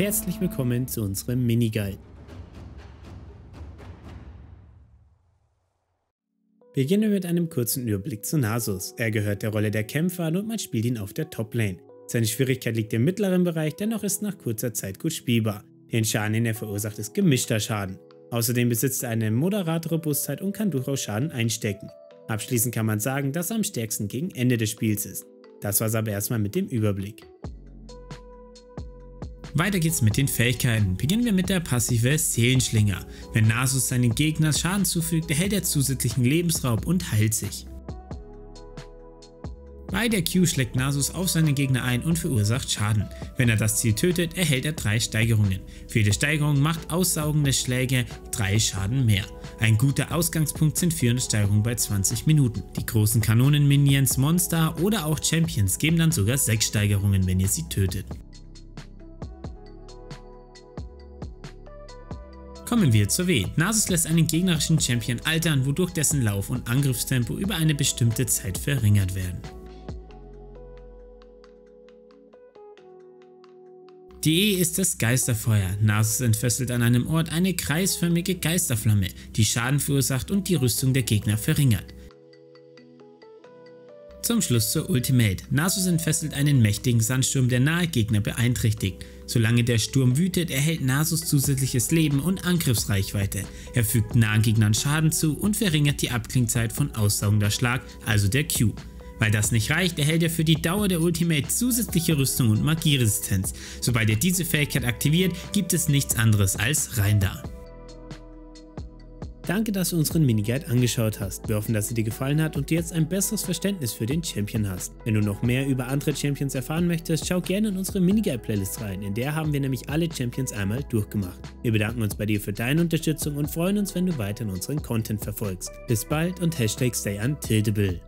Herzlich willkommen zu unserem Miniguide. Beginnen wir mit einem kurzen Überblick zu Nasus. Er gehört der Rolle der Kämpfer an und man spielt ihn auf der Top-Lane. Seine Schwierigkeit liegt im mittleren Bereich, dennoch ist nach kurzer Zeit gut spielbar. Den Schaden, den er verursacht, ist gemischter Schaden. Außerdem besitzt er eine moderate Robustheit und kann durchaus Schaden einstecken. Abschließend kann man sagen, dass er am stärksten gegen Ende des Spiels ist. Das war's aber erstmal mit dem Überblick. Weiter geht's mit den Fähigkeiten. Beginnen wir mit der Passive Seelenschlinger. Wenn Nasus seinen Gegnern Schaden zufügt, erhält er zusätzlichen Lebensraub und heilt sich. Bei der Q schlägt Nasus auf seine Gegner ein und verursacht Schaden. Wenn er das Ziel tötet, erhält er 3 Steigerungen. Für jede Steigerung macht aussaugende Schläge 3 Schaden mehr. Ein guter Ausgangspunkt sind 400 Steigerungen bei 20 Minuten. Die großen Kanonen-Minions, Monster oder auch Champions geben dann sogar 6 Steigerungen, wenn ihr sie tötet. Kommen wir zur W. Nasus lässt einen gegnerischen Champion altern, wodurch dessen Lauf- und Angriffstempo über eine bestimmte Zeit verringert werden. Die E ist das Geisterfeuer. Nasus entfesselt an einem Ort eine kreisförmige Geisterflamme, die Schaden verursacht und die Rüstung der Gegner verringert. Zum Schluss zur Ultimate. Nasus entfesselt einen mächtigen Sandsturm, der nahe Gegner beeinträchtigt. Solange der Sturm wütet, erhält Nasus zusätzliches Leben und Angriffsreichweite. Er fügt nahen Gegnern Schaden zu und verringert die Abklingzeit von aussaugender Schlag, also der Q. Weil das nicht reicht, erhält er für die Dauer der Ultimate zusätzliche Rüstung und Magieresistenz. Sobald er diese Fähigkeit aktiviert, gibt es nichts anderes als rein da. Danke, dass du unseren Miniguide angeschaut hast. Wir hoffen, dass er dir gefallen hat und du jetzt ein besseres Verständnis für den Champion hast. Wenn du noch mehr über andere Champions erfahren möchtest, schau gerne in unsere Miniguide-Playlist rein, in der haben wir nämlich alle Champions einmal durchgemacht. Wir bedanken uns bei dir für deine Unterstützung und freuen uns, wenn du weiter in unseren Content verfolgst. Bis bald und Hashtag Stay Untiltable.